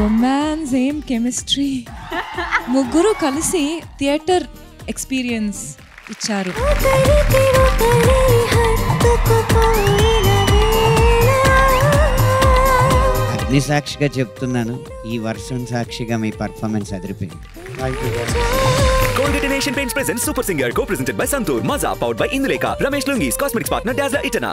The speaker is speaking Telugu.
రొమాన్స్ ఏం కెమిస్ట్రీ ముగ్గురు కలిసి థియేటర్ ఎక్స్పీరియన్స్ ఇచ్చారు ఒకరికి ఒకరి హత్తుకుపోయిన వేళ అగ్ని సాక్షిగా చెప్తున్నాను ఈ వర్షం సాక్షిగా మీ పర్ఫార్మెన్స్ అదిరిపోయింది Colgate Nation Paints presents Super Singer co-presented by Santur. Maza powered by Induleka. Ramesh Lungis, cosmetics partner Dazzler Itana.